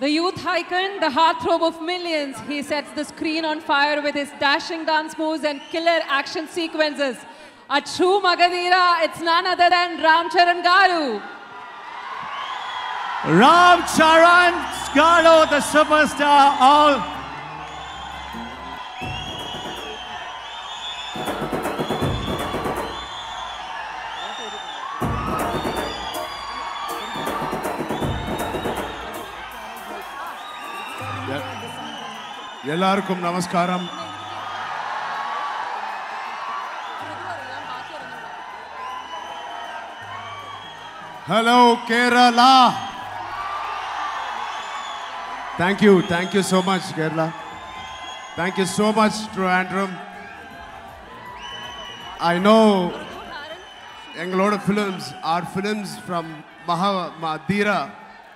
The youth icon, the heartthrob of millions, he sets the screen on fire with his dashing dance moves and killer action sequences. A true Magadheera, it's none other than Ram Charan Garu. Ram Charan Garu, the superstar, all எல்லாருக்கும் நமஸ்காரம் hello Kerala thank you thank you so much Kerala thank you so much ட்ரூஆண்ட்ரம் I know எங்களோட films are films from மகா மதீரா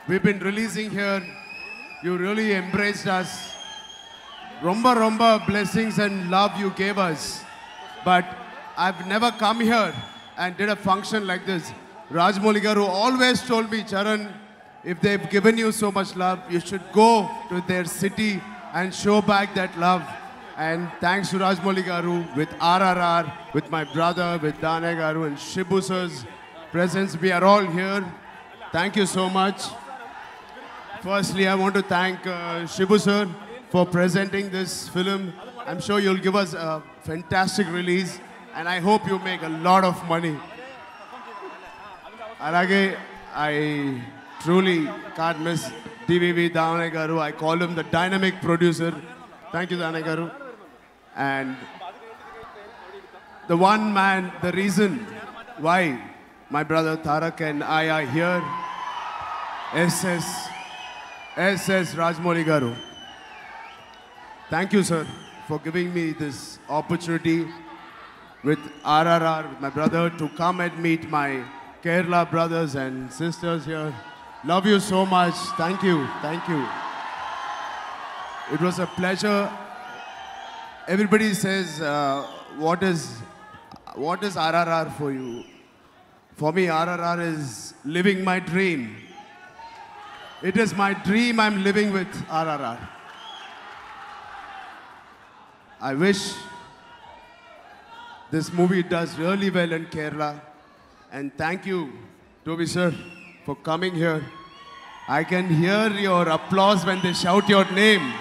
we been releasing here you really embraced us Romba romba blessings and love you gave us. But I've never come here and did a function like this. Rajamouli Garu always told me, Charan, if they've given you so much love, you should go to their city and show back that love. And thanks to Rajamouli Garu, with RRR, with my brother, with Dane Garu and Shibu sir's presence, we are all here. Thank you so much. Firstly, I want to thank uh, Shibu sir for presenting this film. I'm sure you'll give us a fantastic release, and I hope you make a lot of money. Alage, I truly can't miss DVV Dane Garu. I call him the dynamic producer. Thank you, Dane Garu. And the one man, the reason why my brother Tarak and I are here, SS, SS Rajamouli Garu. Thank you, sir, for giving me this opportunity with RRR, with my brother, to come and meet my Kerala brothers and sisters here. Love you so much. Thank you. Thank you. It was a pleasure. Everybody says, uh, what is what is RRR for you? For me, RRR is living my dream. It is my dream I'm living with RRR. I wish this movie does really well in Kerala. And thank you, Toby sir, for coming here. I can hear your applause when they shout your name.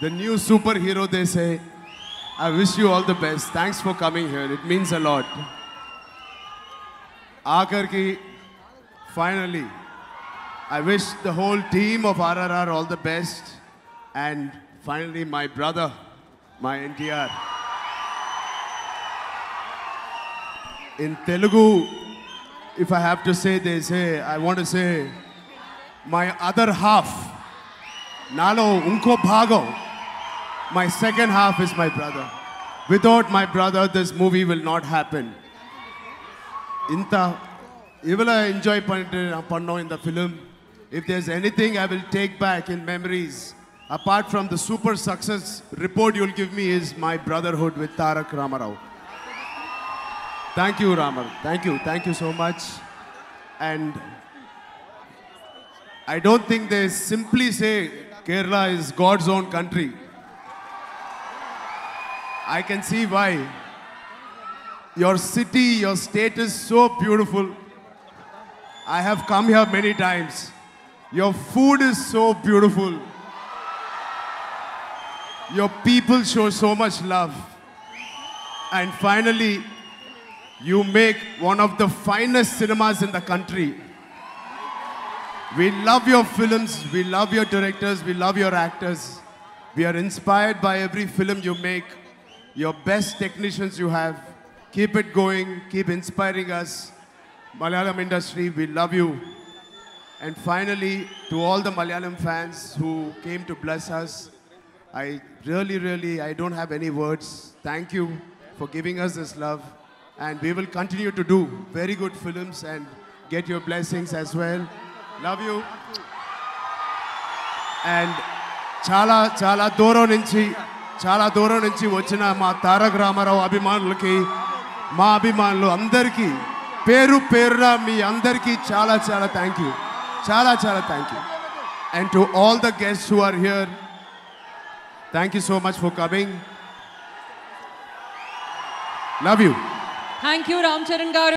The new superhero, they say. I wish you all the best. Thanks for coming here. It means a lot. आकर की finally, I wish the whole team of RRR all the best. And Finally, my brother, my NTR. In Telugu, if I have to say, they say, I want to say, my other half, Nalo Unko Bhago, my second half is my brother. Without my brother, this movie will not happen. ఇంత ఇవ్వలో enjoy పండి in the film. If there's anything I will take back in memories apart from the super success report you'll give me is my brotherhood with Tarak Ramarao. Thank you, Ramar. Thank you. Thank you so much. And I don't think they simply say Kerala is God's own country. I can see why. Your city, your state is so beautiful. I have come here many times. Your food is so beautiful. Your people show so much love. And finally, you make one of the finest cinemas in the country. We love your films, we love your directors, we love your actors. We are inspired by every film you make, your best technicians you have. Keep it going, keep inspiring us. Malayalam industry, we love you. And finally, to all the Malayalam fans who came to bless us, I really, really, I don't have any words. Thank you for giving us this love. And we will continue to do very good films and get your blessings as well. Love you. And చాలా చాలా దూరం నుంచి చాలా దూరం నుంచి వచ్చిన మా తారక రామారావు అభిమానులకి మా అభిమానులు అందరికీ పేరు పేరున మీ అందరికీ చాలా చాలా thank you Chala chala thank you. And to all the guests who are here, thank you so much for coming. Love you. Thank you, Ram Charan Garu.